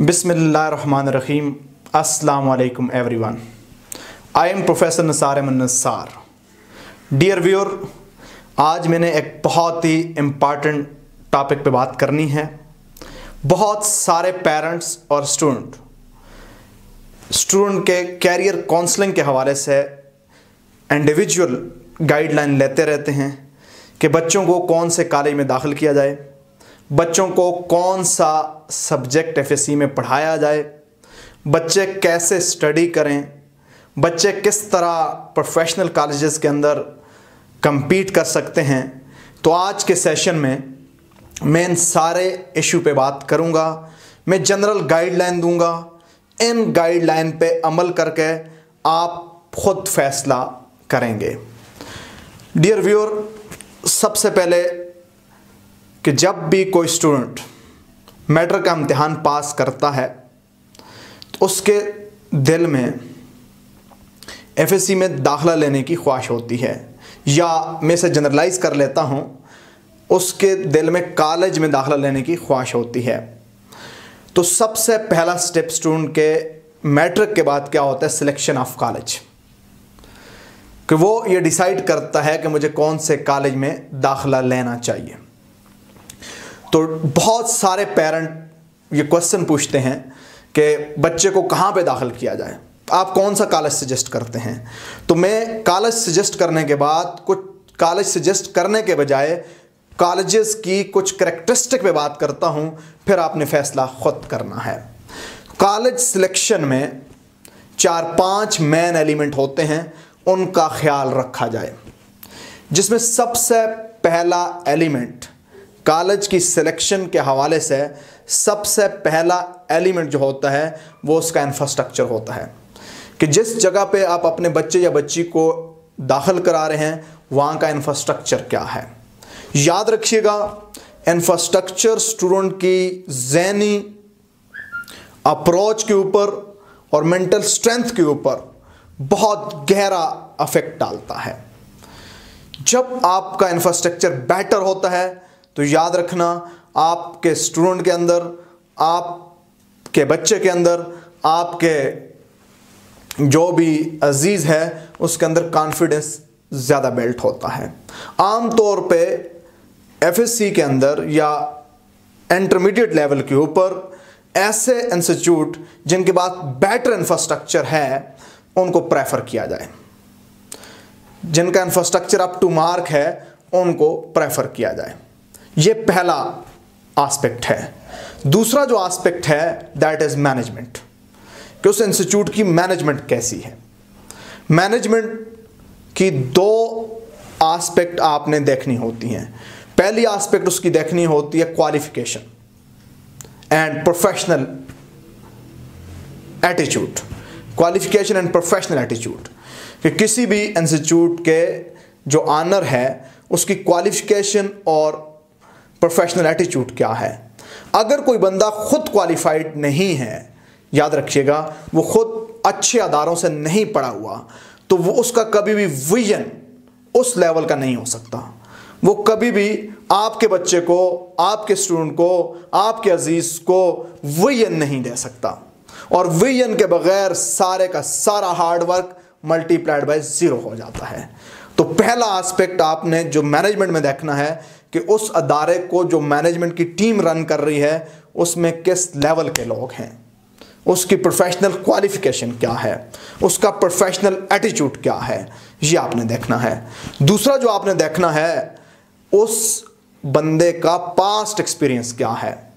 बिसमीम असलकम every one I am professor Nasar Nasar dear viewer आज मैंने एक बहुत ही इंपॉर्टेंट टॉपिक पे बात करनी है। बहुत सारे पेरेंट्स और स्टूडेंट स्टूडेंट के कैरियर काउंसलिंग के हवाले से इंडिविजुअल गाइडलाइन लेते रहते हैं कि बच्चों को कौन से कॉलेज में दाखिल किया जाए। बच्चों को कौन सा सब्जेक्ट एफ़ में पढ़ाया जाए? बच्चे कैसे स्टडी करें? बच्चे किस तरह प्रोफेशनल कॉलेजेस के अंदर compete कर सकते हैं? तो आज के सेशन में मैं इन सारे इशू पे बात करूँगा। मैं जनरल गाइडलाइन दूँगा। इन गाइडलाइन पे अमल करके आप खुद फैसला करेंगे। डियर व्यूअर सबसे पहले कि जब भी कोई स्टूडेंट मैट्रिक का इम्तहान पास करता है तो उसके दिल में एफएससी में दाखला लेने की ख्वाहिश होती है। या मैं इसे जनरलाइज कर लेता हूँ, उसके दिल में कॉलेज में दाखला लेने की ख्वाहिश होती है। तो सबसे पहला स्टेप स्टूडेंट के मैट्रिक के बाद क्या होता है? सिलेक्शन ऑफ़ कॉलेज कि वो ये डिसाइड करता है कि मुझे कौन से कॉलेज में दाखला लेना चाहिए। तो बहुत सारे पेरेंट ये क्वेश्चन पूछते हैं कि बच्चे को कहाँ पे दाखिल किया जाए। आप कौन सा कॉलेज सजेस्ट करते हैं? तो मैं कॉलेज सजेस्ट करने के बाद, कुछ कॉलेज सजेस्ट करने के बजाय कॉलेजेस की कुछ करेक्टरिस्टिक पे बात करता हूँ, फिर आपने फैसला खुद करना है। कॉलेज सिलेक्शन में चार पाँच मेन एलिमेंट होते हैं, उनका ख्याल रखा जाए। जिसमें सबसे पहला एलिमेंट कॉलेज की सिलेक्शन के हवाले से सबसे पहला एलिमेंट जो होता है, वो उसका इंफ्रास्ट्रक्चर होता है। कि जिस जगह पे आप अपने बच्चे या बच्ची को दाखिल करा रहे हैं, वहाँ का इंफ्रास्ट्रक्चर क्या है? याद रखिएगा इंफ्रास्ट्रक्चर स्टूडेंट की जहनी अप्रोच के ऊपर और मेंटल स्ट्रेंथ के ऊपर बहुत गहरा अफेक्ट डालता है। जब आपका इंफ्रास्ट्रक्चर बेटर होता है तो याद रखना, आपके स्टूडेंट के अंदर, आपके बच्चे के अंदर, आपके जो भी अज़ीज़ है, उसके अंदर कॉन्फिडेंस ज़्यादा बिल्ट होता है। आम तौर पे एफएससी के अंदर या इंटरमीडिएट लेवल के ऊपर ऐसे इंस्टीट्यूट जिनके पास बेटर इंफ्रास्ट्रक्चर है, उनको प्रेफर किया जाए। जिनका इंफ्रास्ट्रक्चर अप टू मार्क है, उनको प्रेफर किया जाए। ये पहला आस्पेक्ट है। दूसरा जो आस्पेक्ट है दैट इज़ मैनेजमेंट कि उस इंस्टीट्यूट की मैनेजमेंट कैसी है। मैनेजमेंट की दो आस्पेक्ट आपने देखनी होती हैं। पहली आस्पेक्ट उसकी देखनी होती है qualification and professional attitude qualification and professional attitude कि किसी भी इंस्टीट्यूट के जो ऑनर है, उसकी क्वालिफिकेशन और प्रोफेशनल एटीट्यूड क्या है? अगर कोई बंदा खुद क्वालिफाइड नहीं है, याद रखिएगा, वो खुद अच्छे अदारों से नहीं पढ़ा हुआ तो वो उसका कभी भी विजन उस लेवल का नहीं हो सकता। वो कभी भी आपके बच्चे को, आपके स्टूडेंट को, आपके अज़ीज़ को विजन नहीं दे सकता। और विजन के बगैर सारे का सारा हार्डवर्क मल्टीप्लाइड बाय ज़ीरो हो जाता है। तो पहला एस्पेक्ट आपने जो मैनेजमेंट में देखना है कि उस अदारे को जो मैनेजमेंट की टीम रन कर रही है, उसमें किस लेवल के लोग हैं? उसकी प्रोफेशनल क्वालिफिकेशन क्या है? उसका प्रोफेशनल एटीट्यूड क्या है? ये आपने देखना है। दूसरा जो आपने देखना है, उस बंदे का पास्ट एक्सपीरियंस क्या है?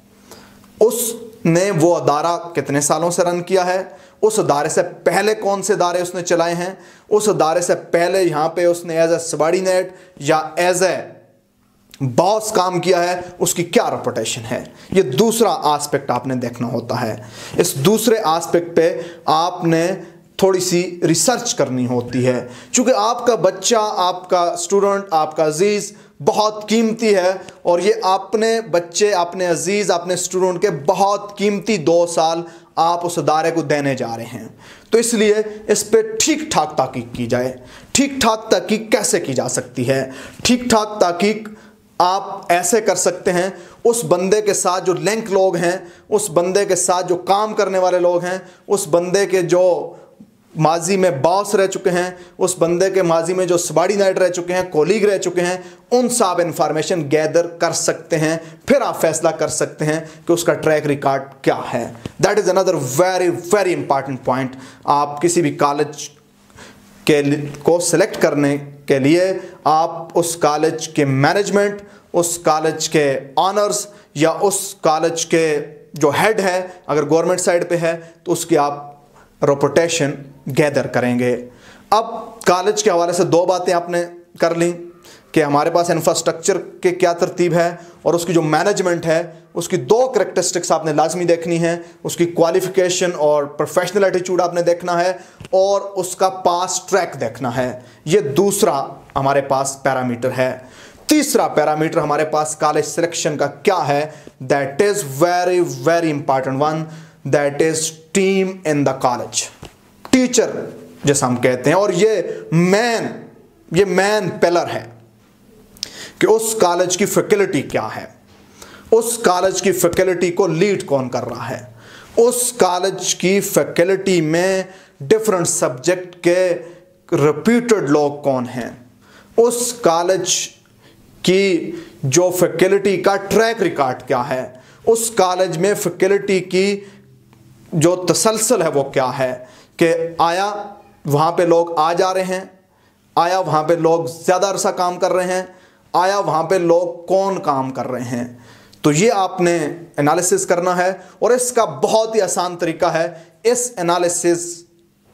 उसने वो अदारा कितने सालों से रन किया है? उस अदारे से पहले कौन से अदारे उसने चलाए हैं? उस अदारे से पहले यहाँ पे उसने एज ए सबॉर्डिनेट या एज ए बॉस काम किया है, उसकी क्या रेपुटेशन है? ये दूसरा आस्पेक्ट आपने देखना होता है। इस दूसरे आस्पेक्ट पे आपने थोड़ी सी रिसर्च करनी होती है। क्योंकि आपका बच्चा, आपका स्टूडेंट आपका अज़ीज़ बहुत कीमती है, और ये अपने बच्चे, अपने अज़ीज़ अपने स्टूडेंट के बहुत कीमती दो साल आप उस अदारे को देने जा रहे हैं। तो इसलिए इस पर ठीक ठाक तहकीक की जाए। ठीक ठाक तहकीक कैसे की जा सकती है? ठीक ठाक ताकीक आप ऐसे कर सकते हैं, उस बंदे के साथ जो लिंक लोग हैं, उस बंदे के साथ जो काम करने वाले लोग हैं, उस बंदे के जो माजी में बॉस रह चुके हैं, उस बंदे के माजी में जो सबाड़ी नाइट रह चुके हैं कोलीग रह चुके हैं, उन सब इंफॉर्मेशन गैदर कर सकते हैं, फिर आप फैसला कर सकते हैं कि उसका ट्रैक रिकॉर्ड क्या है। That is another very very important point आप किसी भी कॉलेज के को सिलेक्ट करने के लिए आप उस कॉलेज के मैनेजमेंट, उस कॉलेज के ऑनर्स या उस कॉलेज के जो हेड है, अगर गवर्नमेंट साइड पे है तो उसकी आप रोपोटेशन गैदर करेंगे। अब कॉलेज के हवाले से दो बातें आपने कर ली कि हमारे पास इंफ्रास्ट्रक्चर के क्या तरतीब है और उसकी जो मैनेजमेंट है उसकी दो करेक्टरिस्टिक्स आपने लाजमी देखनी है, उसकी क्वालिफिकेशन और प्रोफेशनल एटीट्यूड आपने देखना है, और उसका पास ट्रैक देखना है। ये दूसरा हमारे पास पैरामीटर है। तीसरा पैरामीटर हमारे पास कॉलेज सिलेक्शन का क्या है? That is very very important one that is team in the college teacher जैसा हम कहते हैं, और ये मैन ये मैन पिलर है कि उस कॉलेज की फैकल्टी क्या है। उस कॉलेज की फैकल्टी को लीड कौन कर रहा है? उस कॉलेज की फैकल्टी में डिफरेंट सब्जेक्ट के रिपीटेड लोग कौन हैं? उस कॉलेज की जो फैकल्टी का ट्रैक रिकॉर्ड क्या है? उस कॉलेज में फैकल्टी की जो तसलसल है वो क्या है? कि आया, वहाँ पे लोग आ जा रहे हैं। आया, वहाँ पे लोग ज़्यादा अरसा काम कर रहे हैं। आया, वहाँ पे लोग कौन काम कर रहे हैं? तो ये आपने एनालिसिस करना है और इसका बहुत ही आसान तरीका है। इस एनालिसिस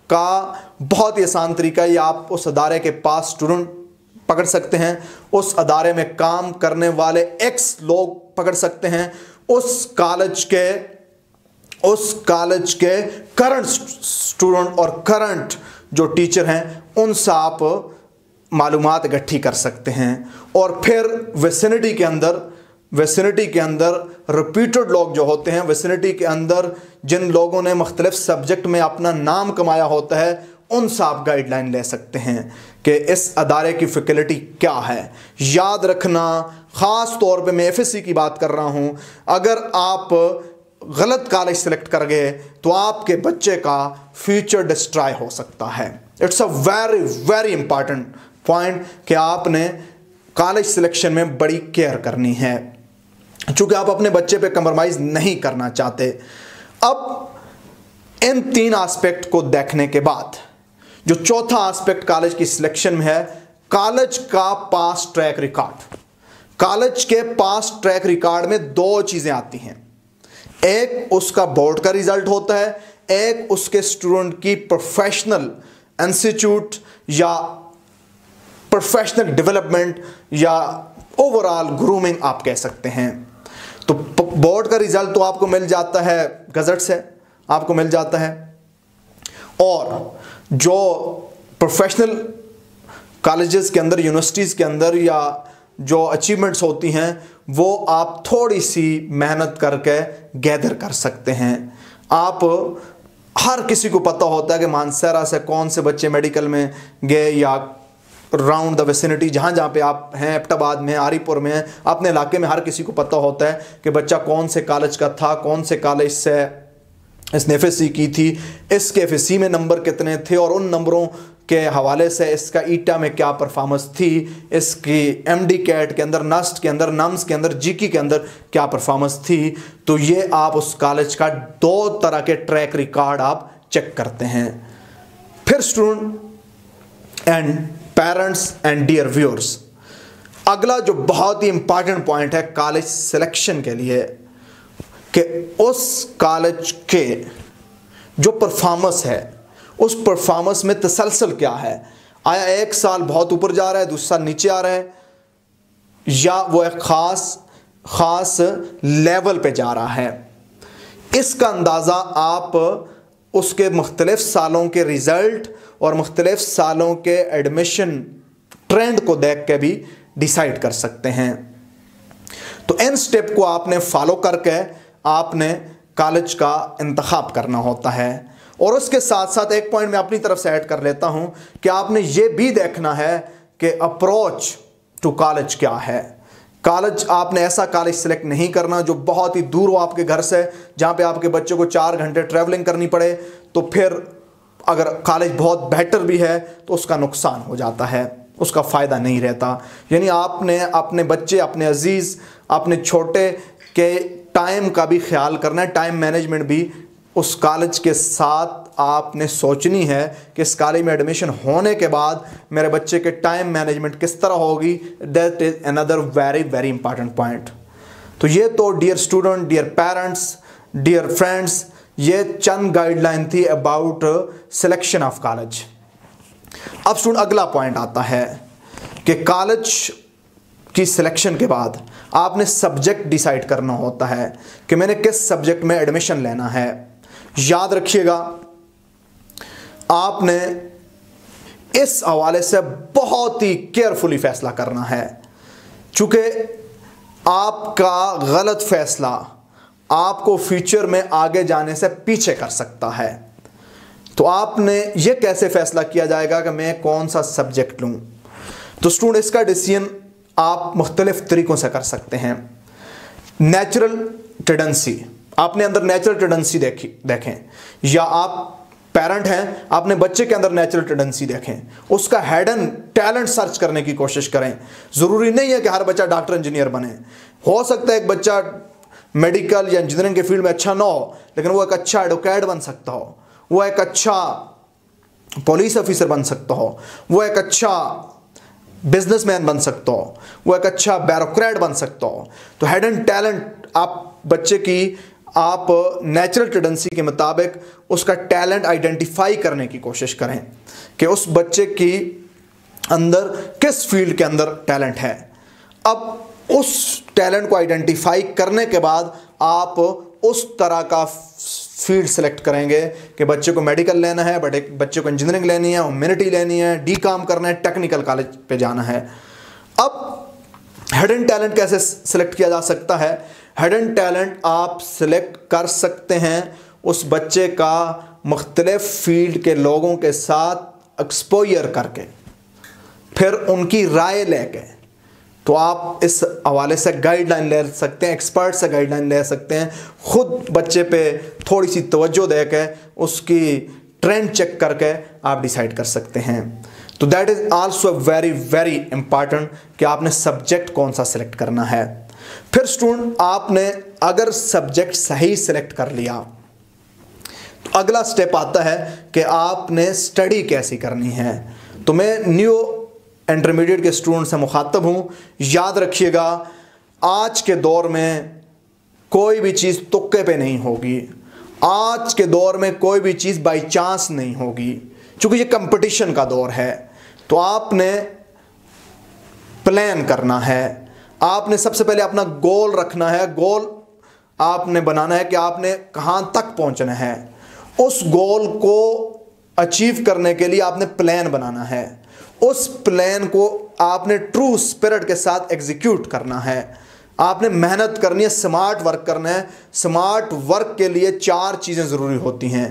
का बहुत ही आसान तरीका ये आप उस अदारे के पास स्टूडेंट पकड़ सकते हैं। उस अदारे में काम करने वाले एक्स लोग पकड़ सकते हैं। उस कॉलेज के, उस कॉलेज के करंट स्टूडेंट और करंट जो टीचर हैं उनसे आप मालूम इकट्ठी कर सकते हैं। और फिर वेसिनिटी के अंदर वेसिनिटी के अंदर रिपीटेड लोग जो होते हैं वेसिनिटी के अंदर जिन लोगों ने मुख्तलिफ़ सब्जेक्ट में अपना नाम कमाया होता है उनसे आप गाइडलाइन ले सकते हैं कि इस अदारे की फैकल्टी क्या है। याद रखना, ख़ास तौर पे मैं एफएससी की बात कर रहा हूँ, अगर आप गलत कॉलेज सेलेक्ट कर गए तो आपके बच्चे का फ्यूचर डिस्ट्रॉय हो सकता है। It's a very very important point कि आपने कॉलेज सिलेक्शन में बड़ी केयर करनी है। चूँकि आप अपने बच्चे पे कंप्रोमाइज़ नहीं करना चाहते। अब, इन तीन एस्पेक्ट को देखने के बाद, जो चौथा एस्पेक्ट कॉलेज की सिलेक्शन में है कॉलेज का पास ट्रैक रिकॉर्ड कॉलेज के पास ट्रैक रिकॉर्ड में दो चीज़ें आती हैं। एक, उसका बोर्ड का रिज़ल्ट होता है। एक, उसके स्टूडेंट की प्रोफेशनल इंस्टीट्यूट या प्रोफेशनल डेवलपमेंट या ओवरऑल ग्रूमिंग आप कह सकते हैं। तो बोर्ड का रिज़ल्ट तो आपको मिल जाता है गजट से आपको मिल जाता है। और जो प्रोफेशनल कॉलेजेस के अंदर यूनिवर्सिटीज़ के अंदर या जो अचीवमेंट्स होती हैं, वो आप थोड़ी सी मेहनत करके गैदर कर सकते हैं। आप, हर किसी को पता होता है कि मानसरा से कौन से बच्चे मेडिकल में गए या राउंड द वेसिनिटी जहाँ जहाँ पे आप हैं, एप्टाबाद में, आरीपुर में, अपने इलाके में हर किसी को पता होता है कि बच्चा कौन से कॉलेज का था, कौन से कॉलेज से इसने एफ़ की थी, इसके एफ़ में नंबर कितने थे और उन नंबरों के हवाले से इसका ईटा में क्या परफॉर्मेंस थी, इसकी एम डी कैट के अंदर नस्ट के अंदर नम्स के अंदर जीकी के अंदर क्या परफॉर्मेंस थी तो ये आप उस कॉलेज का दो तरह के ट्रैक रिकॉर्ड आप चेक करते हैं। फिर student and parents and dear viewers अगला जो बहुत ही इंपॉर्टेंट पॉइंट है कॉलेज सिलेक्शन के लिए, कि उस कॉलेज के जो परफॉर्मेंस है, उस परफॉर्मेंस में तसलसल क्या है? आया एक साल बहुत ऊपर जा रहा है, दूसरा नीचे आ रहा है, या वो एक ख़ास ख़ास लेवल पे जा रहा है। इसका अंदाज़ा आप उसके मुख्तलिफ़ सालों के रिज़ल्ट और मुख्तलिफ़ सालों के एडमिशन ट्रेंड को देख के भी डिसाइड कर सकते हैं। तो इन स्टेप को आपने फॉलो करके आपने कॉलेज का इंतखब करना होता है। और उसके साथ साथ एक पॉइंट मैं अपनी तरफ़ से ऐड कर लेता हूँ कि आपने ये भी देखना है कि अप्रोच टू कॉलेज क्या है। कॉलेज आपने ऐसा कॉलेज सेलेक्ट नहीं करना जो बहुत ही दूर हो आपके घर से, जहाँ पे आपके बच्चों को चार घंटे ट्रैवलिंग करनी पड़े तो फिर अगर कॉलेज बहुत बेहतर भी है तो उसका नुकसान हो जाता है, उसका फ़ायदा नहीं रहता। यानी आपने अपने बच्चे, अपने अज़ीज़, अपने छोटे के टाइम का भी ख्याल करना है टाइम मैनेजमेंट भी उस कॉलेज के साथ आपने सोचनी है कि इस कॉलेज में एडमिशन होने के बाद मेरे बच्चे के टाइम मैनेजमेंट किस तरह होगी। That is another very very important point तो ये तो dear student dear parents dear friends ये चंद गाइडलाइन थी अबाउट सिलेक्शन ऑफ़ कॉलेज अब स्टूडेंट अगला पॉइंट आता है कि कॉलेज की सिलेक्शन के बाद आपने सब्जेक्ट डिसाइड करना होता है कि मैंने किस सब्जेक्ट में एडमिशन लेना है। याद रखिएगा, आपने इस हवाले से बहुत ही केयरफुली फैसला करना है। चूँकि आपका गलत फैसला आपको फ्यूचर में आगे जाने से पीछे कर सकता है। तो आपने यह कैसे फैसला किया जाएगा कि मैं कौन सा सब्जेक्ट लूँ? तो स्टूडेंट इसका डिसीज़न आप मुख्तलिफ़ तरीक़ों से कर सकते हैं। नेचुरल टेंडेंसी आपने अंदर नेचुरल टेंडेंसी देखी, देखें। या आप पेरेंट हैं, आपने बच्चे के अंदर नेचुरल टेंडेंसी देखें। उसका हेडन टैलेंट सर्च करने की कोशिश करें। ज़रूरी नहीं है कि हर बच्चा डॉक्टर इंजीनियर बने। हो सकता है एक बच्चा मेडिकल या इंजीनियरिंग के फ़ील्ड में अच्छा ना हो, लेकिन वो एक अच्छा एडवोकेट बन सकता हो। वो एक अच्छा पुलिस ऑफिसर बन सकता हो, वो एक अच्छा बिजनेसमैन बन सकता हो, वो एक अच्छा बैरोक्रेट बन सकता हो। तो हेड एंड टैलेंट आप बच्चे की, आप नेचुरल टेंडेंसी के मुताबिक उसका टैलेंट आइडेंटिफाई करने की कोशिश करें कि उस बच्चे की अंदर किस फ़ील्ड के अंदर टैलेंट है। अब उस टैलेंट को आइडेंटिफाई करने के बाद आप उस तरह का फ़ील्ड सेलेक्ट करेंगे कि बच्चे को मेडिकल लेना है बट एक बच्चे को इंजीनियरिंग लेनी है ह्यूमिनिटी लेनी है डी काम करना है टेक्निकल कॉलेज पे जाना है। अब हिडन टैलेंट कैसे सिलेक्ट किया जा सकता है? हिडन टैलेंट आप सिलेक्ट कर सकते हैं उस बच्चे का मुख्तलिफ़ फ़ील्ड के लोगों के साथ एक्सपोयर करके, फिर उनकी राय लेके। तो आप इस हवाले से गाइडलाइन ले सकते हैं एक्सपर्ट से गाइडलाइन ले सकते हैं। ख़ुद बच्चे पे थोड़ी सी तवज्जो दे के उसकी ट्रेंड चेक करके आप डिसाइड कर सकते हैं। तो that is also very very important कि आपने सब्जेक्ट कौन सा सिलेक्ट करना है। फिर स्टूडेंट आपने अगर सब्जेक्ट सही सिलेक्ट कर लिया तो अगला स्टेप आता है कि आपने स्टडी कैसी करनी है। तो मैं न्यू इंटरमीडिएट के स्टूडेंट से मुखातब हूँ। याद रखिएगा, आज के दौर में कोई भी चीज़ तुक्के पे नहीं होगी। आज के दौर में कोई भी चीज़ बाई चांस नहीं होगी, क्योंकि ये कंपटीशन का दौर है। तो आपने प्लान करना है। आपने सबसे पहले अपना गोल रखना है। गोल आपने बनाना है कि आपने कहाँ तक पहुँचना है। उस गोल को अचीव करने के लिए आपने प्लान बनाना है। उस प्लान को आपने ट्रू स्पिरिट के साथ एग्जीक्यूट करना है। आपने मेहनत करनी है स्मार्ट वर्क करना है। स्मार्ट वर्क के लिए चार चीज़ें ज़रूरी होती हैं।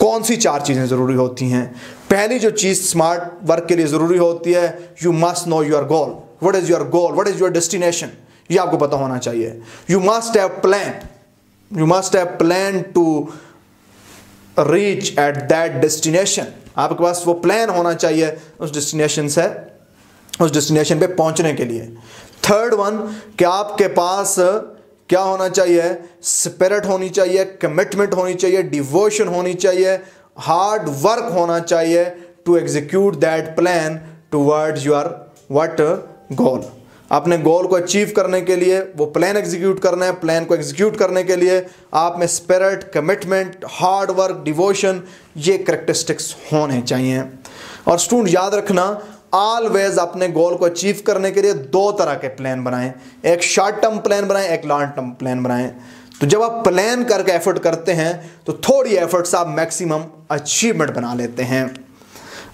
कौन सी चार चीज़ें ज़रूरी होती हैं? पहली जो चीज़ स्मार्ट वर्क के लिए ज़रूरी होती है you must know your goal what is your goal what is your destination ये आपको पता होना चाहिए। You must have plan you must have plan to reach at that destination आपके पास वो प्लान होना चाहिए उस डेस्टिनेशन से, उस डेस्टिनेशन पे पहुँचने के लिए। थर्ड वन कि आपके पास क्या होना चाहिए? स्पिरिट होनी चाहिए कमिटमेंट होनी चाहिए डिवोशन होनी चाहिए हार्ड वर्क होना चाहिए to execute that plan towards your what goal अपने गोल को अचीव करने के लिए, वो प्लान एग्जीक्यूट करना है प्लान को एग्जीक्यूट करने के लिए आप में spirit commitment hard work devotion ये करेक्टरिस्टिक्स होने चाहिए। और स्टूडेंट याद रखना ऑलवेज अपने गोल को अचीव करने के लिए दो तरह के प्लान बनाएँ। एक शॉर्ट टर्म प्लान बनाएँ, एक लॉन्ग टर्म प्लान बनाएँ। तो जब आप प्लान करके एफर्ट करते हैं तो थोड़ी एफर्ट्स आप मैक्सिमम अचीवमेंट बना लेते हैं।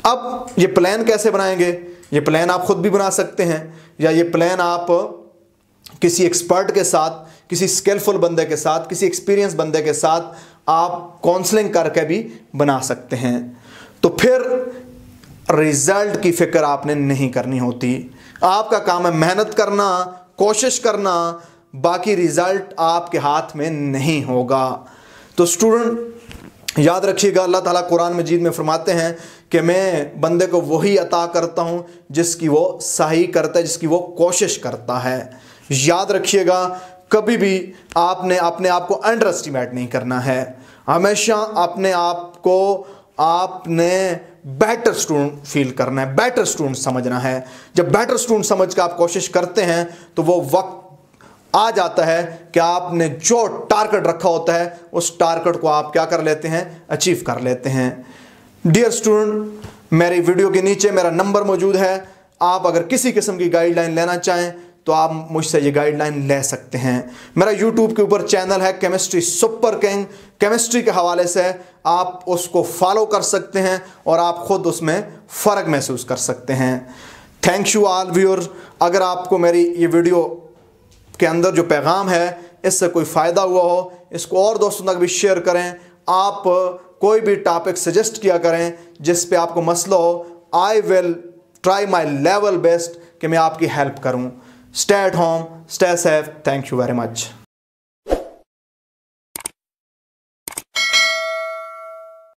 अब ये प्लान कैसे बनाएँगे? ये प्लान आप खुद भी बना सकते हैं, या ये प्लान आप किसी एक्सपर्ट के साथ, किसी स्किलफुल बंदे के साथ, किसी एक्सपीरियंस बंदे के साथ आप काउंसलिंग करके भी बना सकते हैं। तो फिर रिज़ल्ट की फ़िक्र आपने नहीं करनी होती। आपका काम है मेहनत करना, कोशिश करना, बाकी रिज़ल्ट आपके हाथ में नहीं होगा। तो स्टूडेंट याद रखिएगा, अल्लाह ताला कुरान मजीद में फरमाते हैं कि मैं बंदे को वही अता करता हूँ जिसकी वो सही करता है, जिसकी वो कोशिश करता है। याद रखिएगा, कभी भी आपने अपने आप को अंडर एस्टिमेट नहीं करना है। हमेशा अपने आप को आपने बेटर स्टूडेंट फील करना है बेटर स्टूडेंट समझना है। जब बेटर स्टूडेंट समझ कर आप कोशिश करते हैं तो वो वक्त आ जाता है कि आपने जो टारगेट रखा होता है, उस टारगेट को आप क्या कर लेते हैं अचीव कर लेते हैं। डियर स्टूडेंट मेरी वीडियो के नीचे मेरा नंबर मौजूद है। आप अगर किसी किस्म की गाइडलाइन लेना चाहें तो आप मुझसे ये गाइडलाइन ले सकते हैं। मेरा यूट्यूब के ऊपर चैनल है केमिस्ट्री सुपर किंग केमिस्ट्री के हवाले से आप उसको फॉलो कर सकते हैं और आप खुद उसमें फ़र्क महसूस कर सकते हैं। थैंक यू ऑल व्यूअर अगर आपको मेरी ये वीडियो के अंदर जो पैगाम है, इससे कोई फ़ायदा हुआ हो, इसको और दोस्तों तक भी शेयर करें। आप कोई भी टॉपिक सजेस्ट किया करें, जिस पे आपको मसला हो I will try my level best कि मैं आपकी हेल्प करूँ। Stay at home stay safe thank you very much